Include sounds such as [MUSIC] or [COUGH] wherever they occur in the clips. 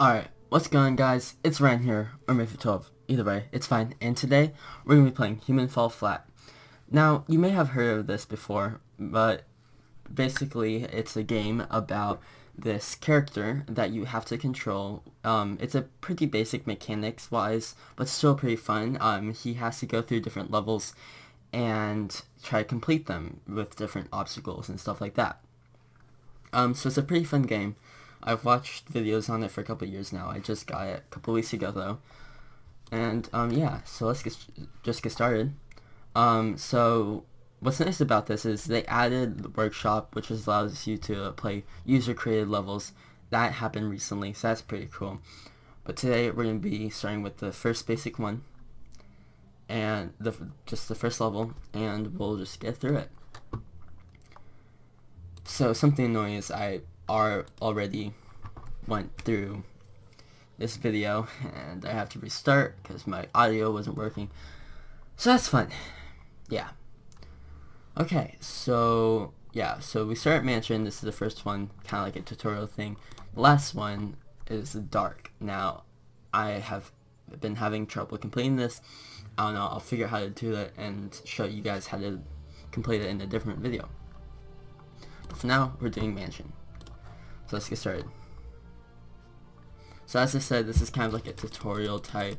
Alright, what's going on guys? It's Ryan here, or Midfield12. Either way, it's fine. And today, we're going to be playing Human Fall Flat. Now, you may have heard of this before, but basically, it's a game about this character that you have to control. Um, it's a pretty basic mechanics-wise, but still pretty fun. Um, he has to go through different levels and try to complete them with different obstacles and stuff like that. Um, so it's a pretty fun game. I've watched videos on it for a couple years now. I just got it a couple weeks ago though. And um, yeah, so let's get, just get started. Um, so what's nice about this is they added the workshop, which allows you to play user-created levels. That happened recently, so that's pretty cool. But today we're going to be starting with the first basic one, and the just the first level, and we'll just get through it. So something annoying is I are already went through this video and I have to restart because my audio wasn't working. So that's fun. Yeah. Okay, so yeah, so we start Mansion. This is the first one, kind of like a tutorial thing. The last one is Dark. Now, I have been having trouble completing this. I don't know, I'll figure out how to do it and show you guys how to complete it in a different video. But for now, we're doing Mansion. So let's get started. So as I said, this is kind of like a tutorial type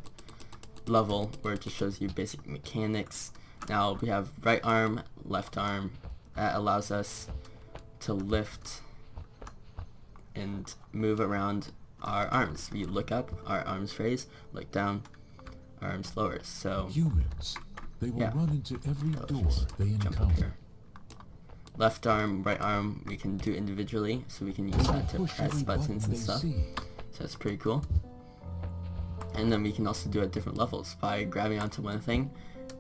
level where it just shows you basic mechanics. Now we have right arm, left arm. That allows us to lift and move around our arms. We look up, our arms raise, look down, arms lower. So humans, they will yeah. run into every oh, door they encounter left arm, right arm, we can do individually, so we can use that to oh, press buttons and stuff. So that's pretty cool. And then we can also do it at different levels by grabbing onto one thing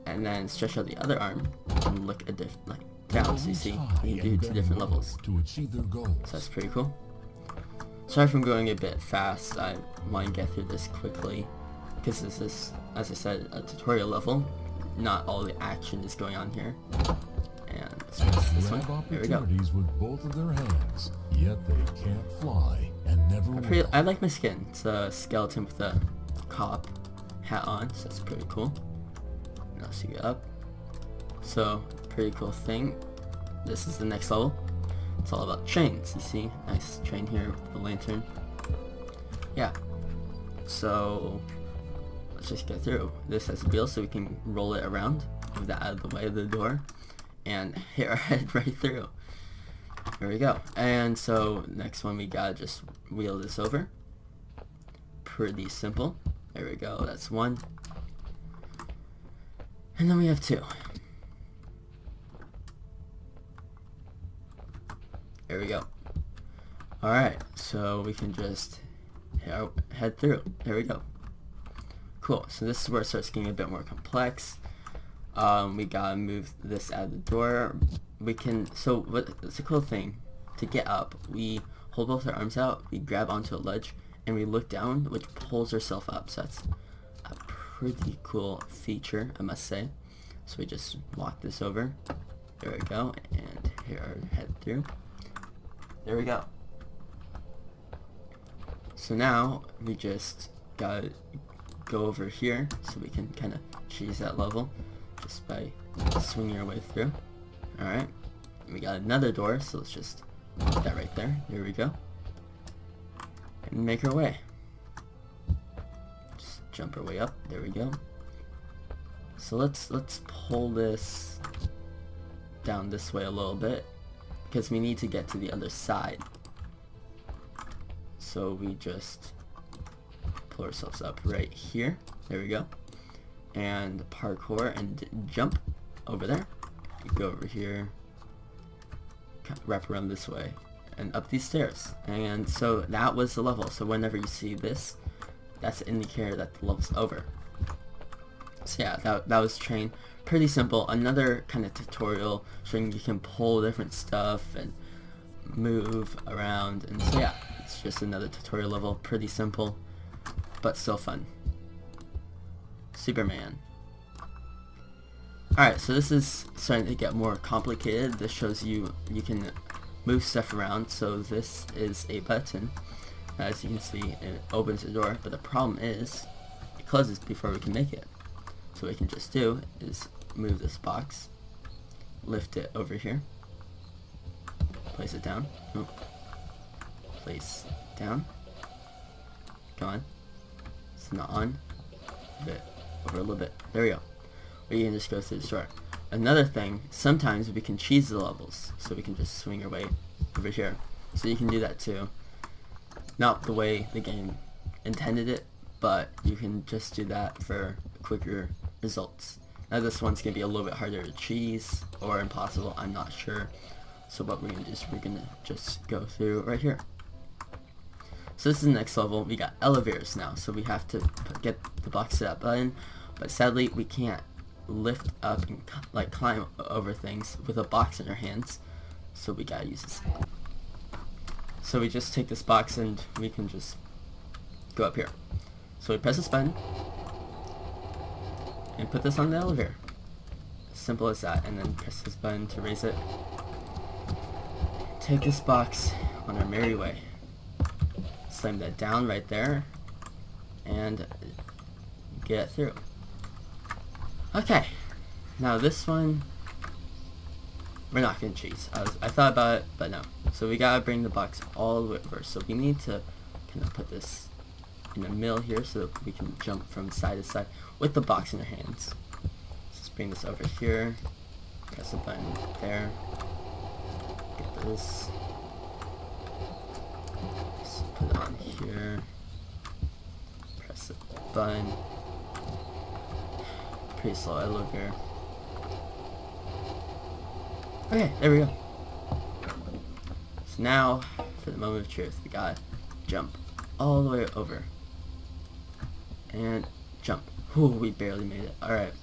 and then stretch out the other arm and look at different like down. So you see, we can do two different levels. To achieve their goals. So that's pretty cool. Sorry if I'm going a bit fast. I want to get through this quickly because this is, as I said, a tutorial level. Not all the action is going on here this one. There we go. with both of their hands, yet they can't fly and never I, pretty, I like my skin. It's a skeleton with a cop hat on, so that's pretty cool. Now see you up. So pretty cool thing. This is the next level. It's all about trains. You see, nice train here with the lantern. Yeah. So let's just get through. This has wheels so we can roll it around. Move that out of the way of the door and [LAUGHS] hit our head right through. There we go. And so next one we gotta just wheel this over. Pretty simple. There we go. That's one. And then we have two. There we go. Alright, so we can just head through. There we go. Cool, so this is where it starts getting a bit more complex. Um, we gotta move this out of the door. We can, so what, it's a cool thing. To get up, we hold both our arms out, we grab onto a ledge, and we look down, which pulls ourselves up. So that's a pretty cool feature, I must say. So we just walk this over. There we go, and here our head through. There we go. So now, we just gotta go over here, so we can kind of cheese that level just by swinging our way through. Alright, we got another door, so let's just put that right there. There we go. And make our way. Just jump our way up. There we go. So let's let's pull this down this way a little bit because we need to get to the other side. So we just pull ourselves up right here. There we go and parkour and jump over there. Go over here, wrap around this way, and up these stairs. And so that was the level. So whenever you see this, that's an indicator that the level's over. So yeah, that, that was train. Pretty simple. Another kind of tutorial showing you can pull different stuff and move around. And so yeah, it's just another tutorial level. Pretty simple, but still fun. Superman. Alright, so this is starting to get more complicated. This shows you you can move stuff around. So this is a button As you can see, it opens the door, but the problem is, it closes before we can make it. So what we can just do is move this box, lift it over here, place it down, oh. place down, come on, it's not on, move it over a little bit, there we go. We can just go through the door. Another thing, sometimes we can cheese the levels, so we can just swing our way over here. So you can do that too. Not the way the game intended it, but you can just do that for quicker results. Now this one's going to be a little bit harder to cheese, or impossible, I'm not sure. So what we're going to do is we're going to just go through right here. So this is the next level, we got elevators now, so we have to put, get the box to that button, but sadly we can't lift up and like climb over things with a box in our hands, so we gotta use this. So we just take this box and we can just go up here. So we press this button and put this on the elevator. Simple as that. And then press this button to raise it. Take this box on our merry way. Slam that down right there and get through. Okay, now this one we're not gonna cheese. I, was, I thought about it, but no. So we gotta bring the box all the way over. So we need to kind of put this in the middle here so that we can jump from side to side with the box in our hands. Let's bring this over here. Press the button there. Get this. Put on here. Press the button. Pretty slow, I love here. Okay, there we go. So now, for the moment of truth, we gotta jump all the way over. And jump. Ooh, we barely made it. Alright.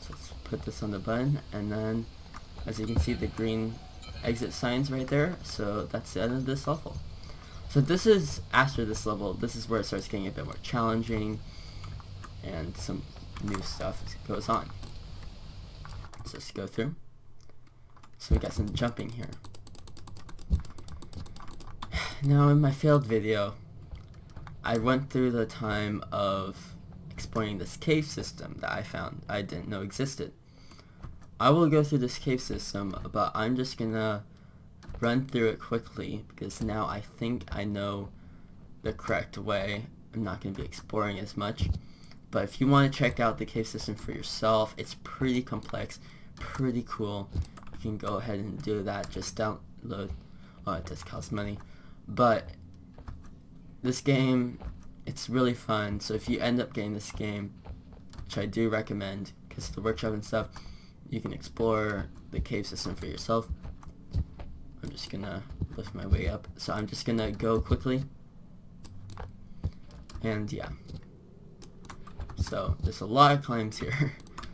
So let's put this on the button, and then, as you can see, the green exit signs right there. So that's the end of this level. So this is, after this level, this is where it starts getting a bit more challenging, and some new stuff goes on. Let's just go through. So we got some jumping here. [SIGHS] Now in my failed video, I went through the time of exploring this cave system that I found I didn't know existed. I will go through this cave system, but I'm just gonna run through it quickly because now I think I know the correct way. I'm not gonna be exploring as much. But if you want to check out the cave system for yourself, it's pretty complex, pretty cool you can go ahead and do that. Just download. Oh, it does cost money. But this game, it's really fun. So if you end up getting this game, which I do recommend, because the workshop and stuff, you can explore the cave system for yourself. I'm just gonna lift my way up. So I'm just gonna go quickly. And yeah. So there's a lot of climbs here.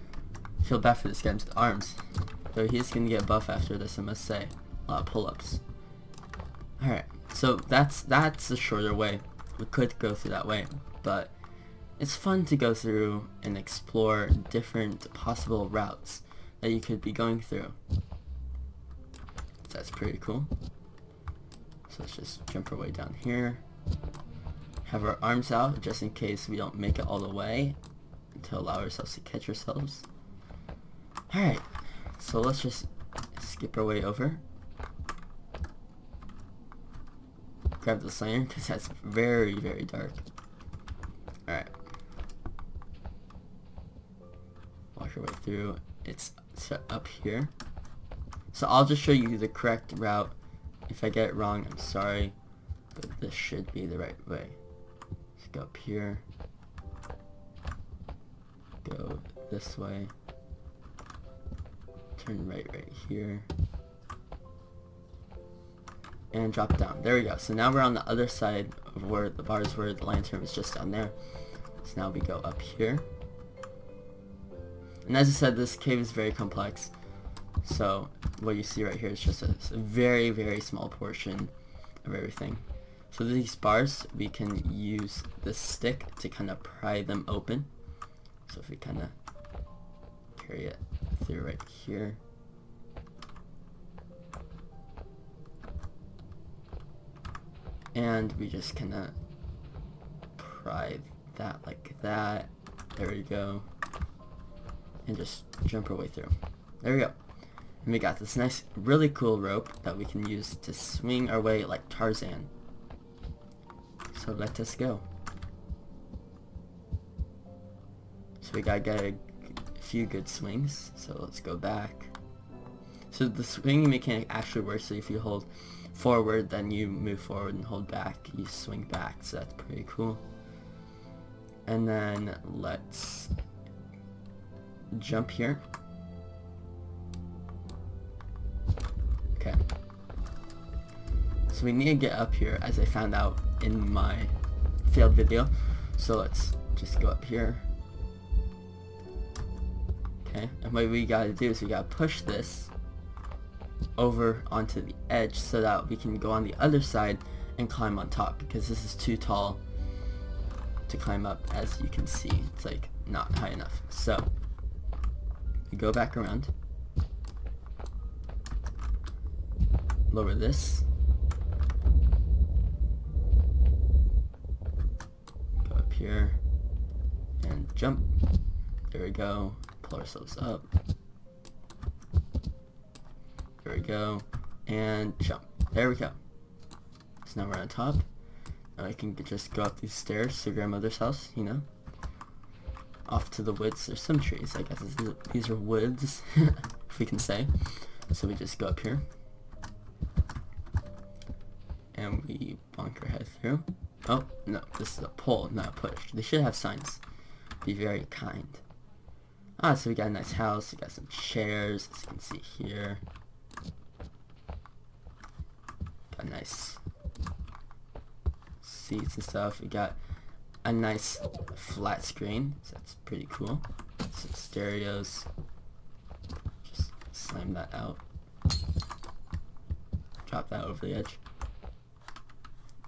[LAUGHS] feel bad for this guy guy's arms. Though he's gonna get buff after this, I must say. A lot of pull-ups. Alright, so that's that's the shorter way. We could go through that way, but it's fun to go through and explore different possible routes that you could be going through. That's pretty cool. So let's just jump our way down here. Have our arms out just in case we don't make it all the way to allow ourselves to catch ourselves. Alright, so let's just skip our way over. Grab the lantern because that's very, very dark. Alright. Walk our way through. It's set up here. So I'll just show you the correct route. If I get it wrong, I'm sorry. But this should be the right way. Let's go up here. Go this way turn right right here and drop down there we go so now we're on the other side of where the bars were the lantern was just down there so now we go up here and as I said this cave is very complex so what you see right here is just a, a very very small portion of everything so these bars we can use this stick to kind of pry them open so if we kind of carry it through right here. And we just kind of pry that like that. There we go. And just jump our way through. There we go. And we got this nice, really cool rope that we can use to swing our way like Tarzan. So let us go. So we gotta get a few good swings. So let's go back. So the swinging mechanic actually works. So if you hold forward, then you move forward and hold back, you swing back. So that's pretty cool. And then let's jump here. So we need to get up here as I found out in my failed video. So let's just go up here. Okay, and what we gotta do is we gotta push this over onto the edge so that we can go on the other side and climb on top because this is too tall to climb up as you can see it's like not high enough so we go back around lower this go up here. And jump. There we go. Pull ourselves up. There we go. And jump. There we go. So now we're on top. Now I can just go up these stairs to grandmother's house you know? Off to the woods. There's some trees I guess. These are woods [LAUGHS] if we can say. So we just go up here. And we bonk our head through. Oh, no, this is a pull, not a push. They should have signs. Be very kind. Ah, so we got a nice house, we got some chairs, as you can see here. Got nice seats and stuff. We got a nice flat screen, so that's pretty cool. Some stereos. Just slam that out. Drop that over the edge.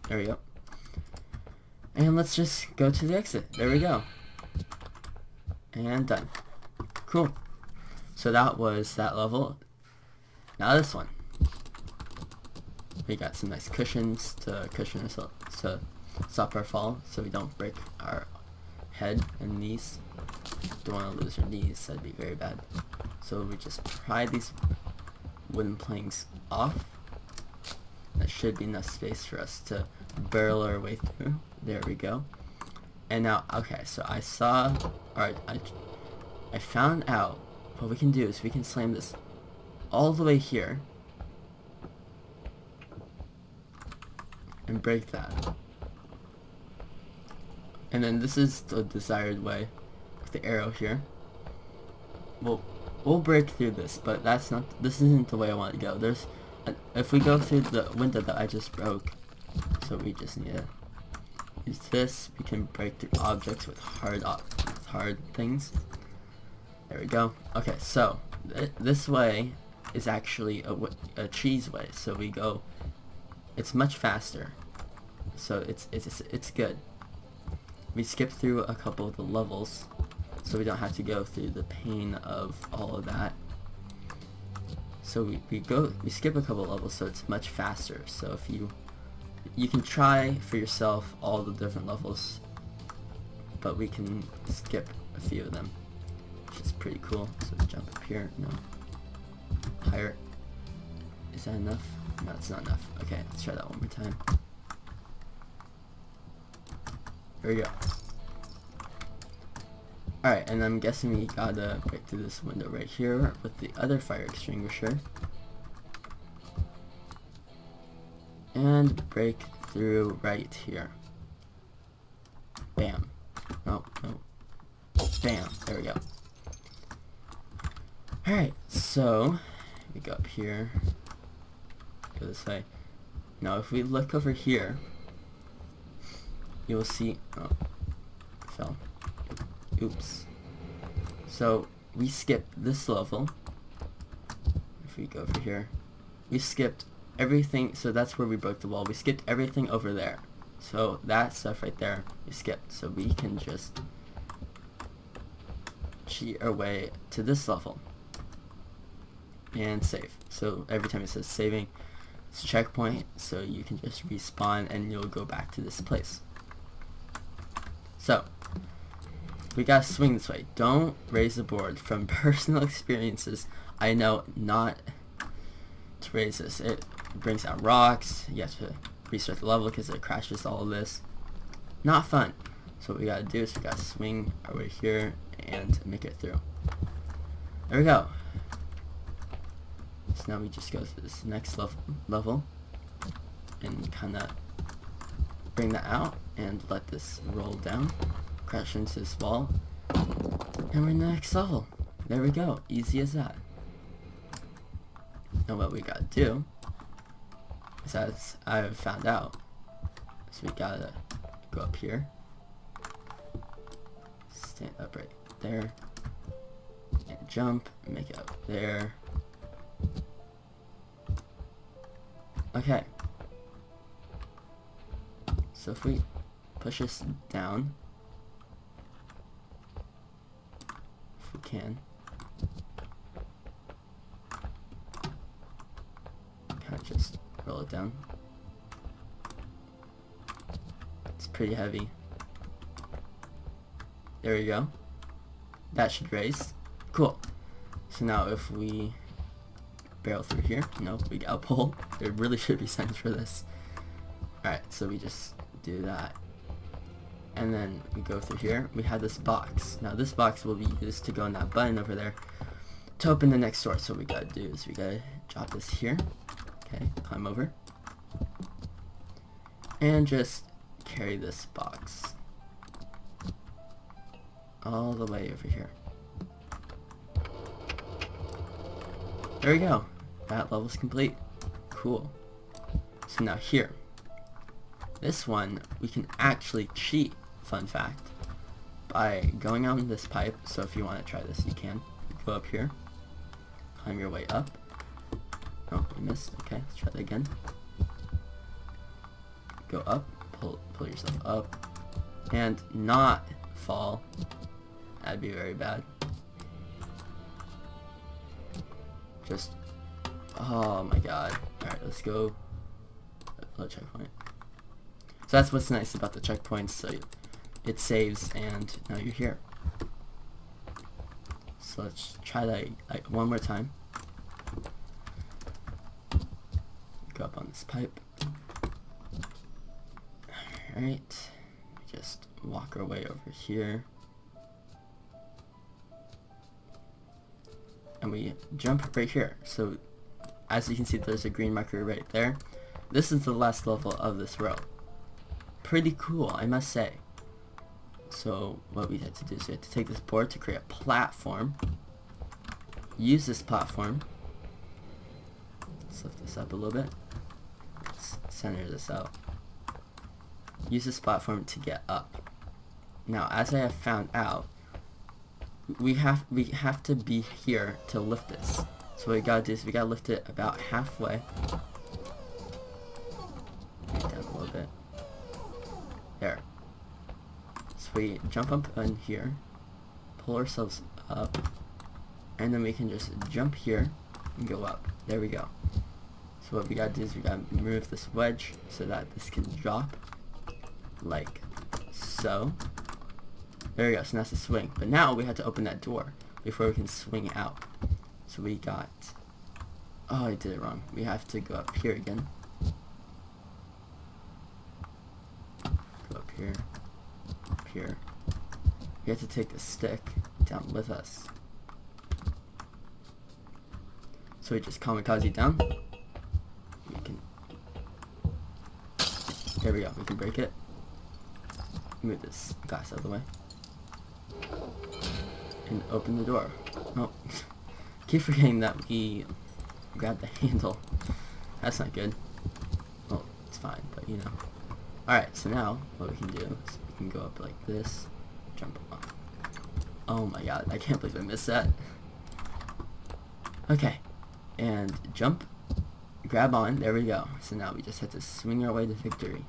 There we go. And let's just go to the exit. There we go. And done. Cool. So that was that level. Now this one. We got some nice cushions to cushion us to stop our fall so we don't break our head and knees. Don't want to lose our knees, that'd be very bad. So we just pry these wooden planks off that should be enough space for us to barrel our way through. There we go. And now, okay, so I saw, alright, I, I found out what we can do is we can slam this all the way here and break that. And then this is the desired way with the arrow here. We'll, we'll break through this, but that's not, this isn't the way I want to go. There's if we go through the window that I just broke, so we just need to use this, we can break through objects with hard, with hard things. There we go. Okay, so th this way is actually a, a cheese way, so we go, it's much faster, so it's, it's, it's good. We skip through a couple of the levels, so we don't have to go through the pain of all of that so we, we go we skip a couple levels so it's much faster so if you you can try for yourself all the different levels but we can skip a few of them which is pretty cool. So jump up here. No. Higher. Is that enough? No it's not enough. Okay let's try that one more time. There we go. Alright, and I'm guessing we gotta break through this window right here with the other fire extinguisher. And break through right here. Bam. Oh, no. Bam. There we go. Alright, so we go up here. Go this way. Now if we look over here, you will see... Oh, fell. Oops. So, we skipped this level. If we go over here. We skipped everything, so that's where we broke the wall. We skipped everything over there. So, that stuff right there, we skipped. So we can just cheat our way to this level. And save. So, every time it says saving, It's a checkpoint, so you can just respawn and you'll go back to this place. So, we gotta swing this way. Don't raise the board. From [LAUGHS] personal experiences, I know not to raise this. It brings out rocks. You have to restart the level because it crashes all of this. Not fun. So what we gotta do is we gotta swing our way here and make it through. There we go. So now we just go to this next level, level and kind of bring that out and let this roll down, crash into this wall, and we're in the next level. There we go, easy as that. Now what we gotta do as I've found out, So we gotta go up here, stand up right there, and jump, make it up there, Okay. So if we push this down, if we can, kind of just roll it down. It's pretty heavy. There we go. That should raise. Cool. So now if we barrel through here. No, we got a pole. [LAUGHS] There really should be signs for this. Alright, so we just do that. And then we go through here. We have this box. Now this box will be used to go in that button over there to open the next door. So what we gotta do is we gotta drop this here. Okay, climb over. And just carry this box all the way over here. There we go. That level's complete. Cool. So now here. This one, we can actually cheat, fun fact, by going on this pipe. So if you want to try this, you can. Go up here. Climb your way up. Missed. Okay, let's try that again. Go up. Pull, pull yourself up. And not fall. That'd be very bad. Just Oh my god. Alright, let's go. Low checkpoint. So that's what's nice about the checkpoints. So it saves and now you're here. So let's try that one more time. Go up on this pipe. Alright. Just walk our way over here. And we jump right here. So as you can see there's a green marker right there. This is the last level of this row. Pretty cool, I must say. So what we had to do is we had to take this board to create a platform. Use this platform. Let's lift this up a little bit. Center this out. Use this platform to get up. Now, as I have found out, we have we have to be here to lift this. So what we gotta do is we gotta lift it about halfway. Down a little bit. There. So we jump up in here, pull ourselves up, and then we can just jump here and go up. There we go. So what we gotta do is we gotta move this wedge so that this can drop like so. There we go, so that's the swing. But now we have to open that door before we can swing it out. So we got... Oh, I did it wrong. We have to go up here again. Go up here. Up here. We have to take the stick down with us. So we just kamikaze down. We can... There we go. We can break it. Move this glass out of the way. And open the door. Oh. [LAUGHS] keep forgetting that we grabbed the handle. That's not good. Well, it's fine, but you know. Alright, so now what we can do is we can go up like this, jump up. Oh my god, I can't believe I missed that. Okay, and jump, grab on, there we go. So now we just have to swing our way to victory.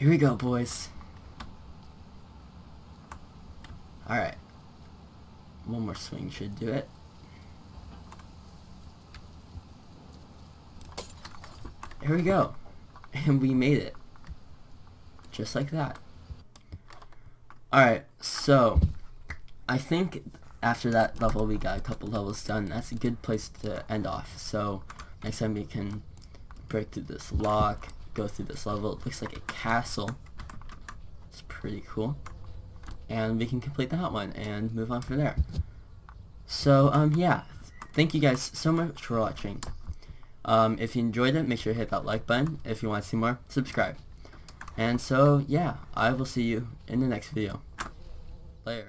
Here we go, boys. Alright. One more swing should do it. here we go. [LAUGHS] And we made it. Just like that. Alright, so I think after that level we got a couple levels done. That's a good place to end off. So next time we can break through this lock, go through this level. It looks like a castle. It's pretty cool. And we can complete that one and move on from there. So, um, yeah. Thank you guys so much for watching. Um, if you enjoyed it, make sure to hit that like button. If you want to see more, subscribe. And so, yeah, I will see you in the next video. Later.